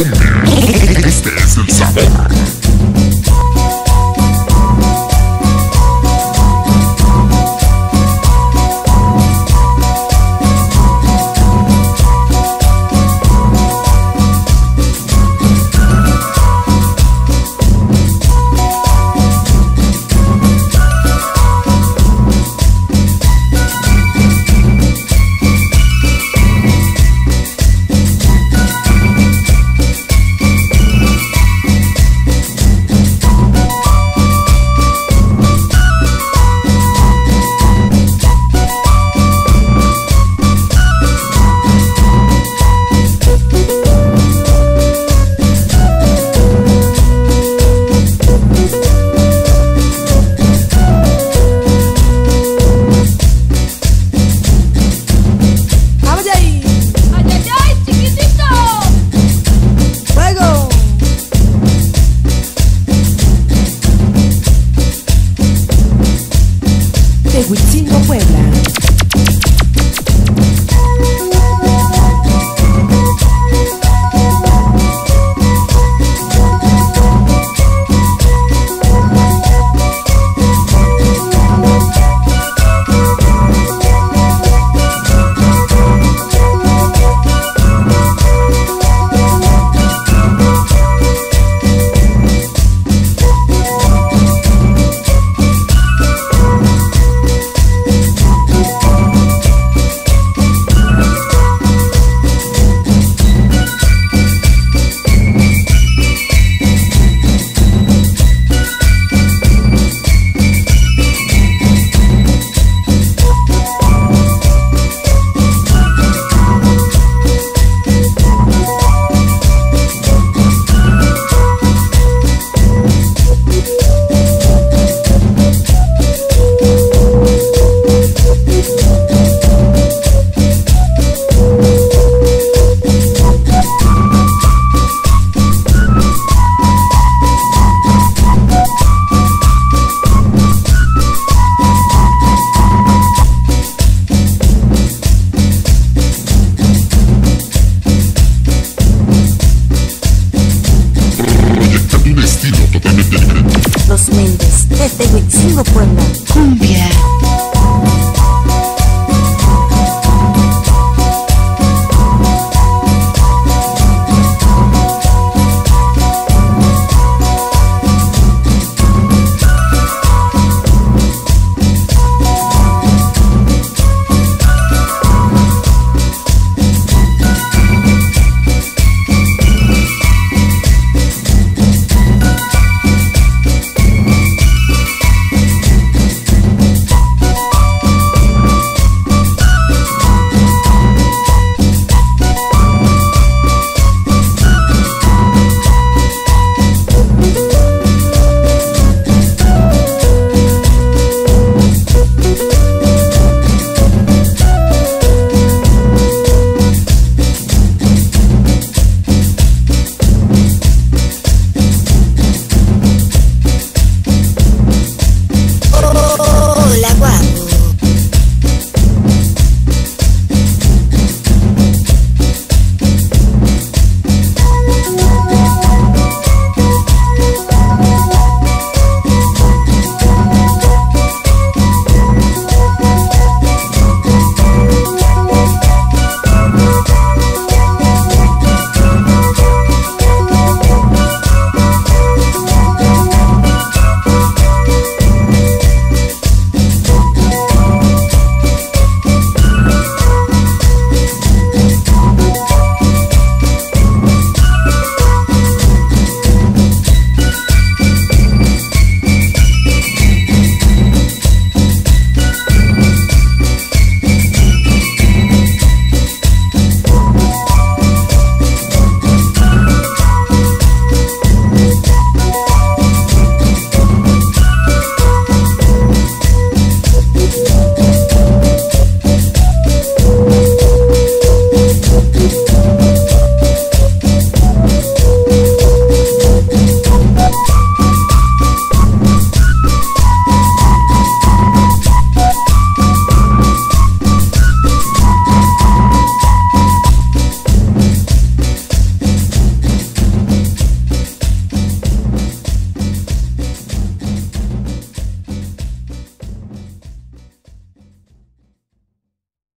Este es el sabor. Huitzingo, Puebla. Méndez, desde Huitzingo, Puebla. Cumbia.